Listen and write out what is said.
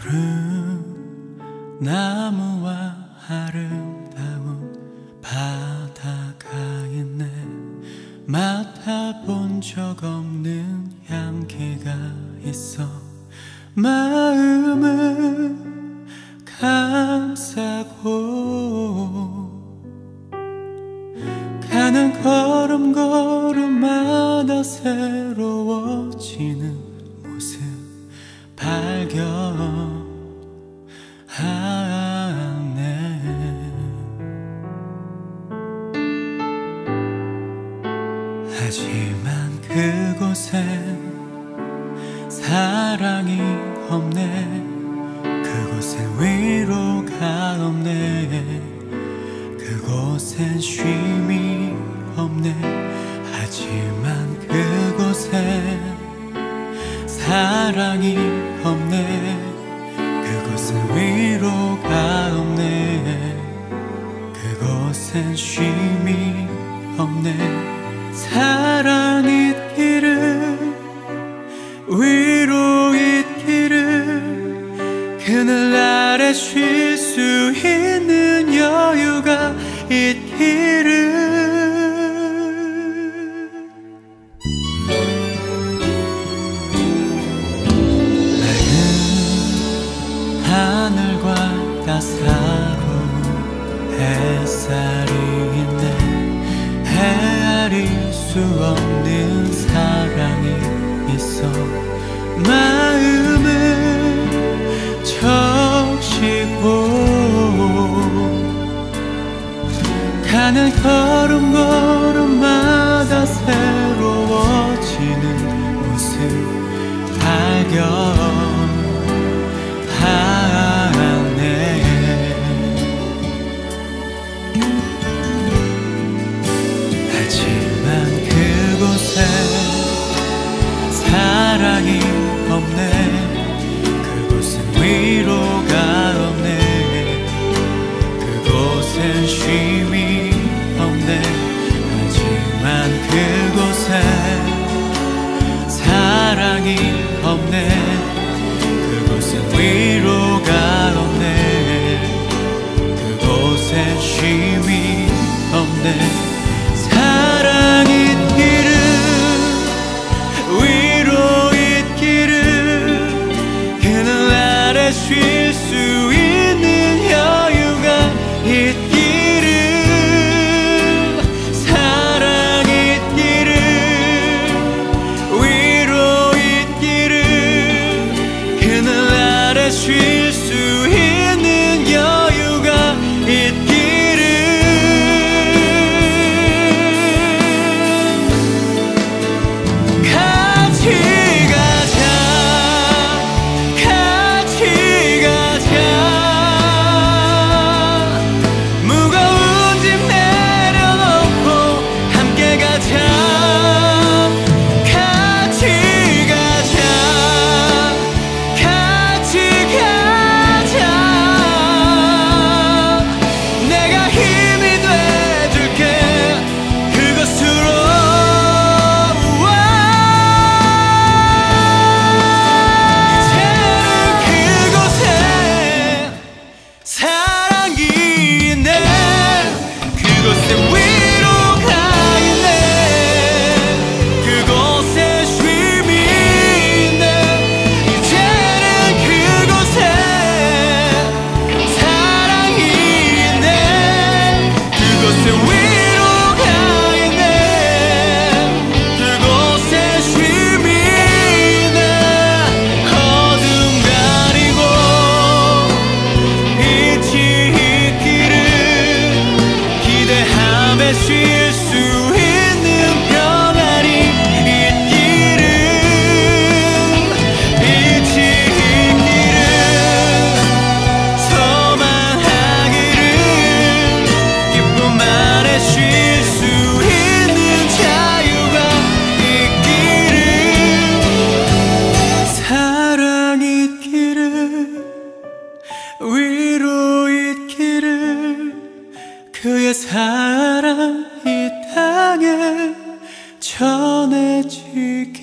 푸른 나무와 아름다운 바다가 있네. 맡아본 적 없는 향기가 있어 마음을 감싸고 가는 걸음 걸음마다 새로워지는 모습 발견하네. 하지만 그곳엔 사랑이 없네. 그곳엔 위로가 없네. 그곳엔 쉼이 없네. 하지만 사랑이 없네. 그곳엔 위로가 없네. 그곳엔 쉼이 없네. 사랑 있기를 위로 있기를 그늘 아래 쉴 수 있 수 없는 사랑이 있어. 마음을 적시고 가는 걸음 걸음마다 새로워지는 모습 발견하네 곳엔 쉼이 없네. 하지만 그곳에 사랑이 없네. 그곳엔 위로가 없네. 그곳엔 쉼이 없네 편해지길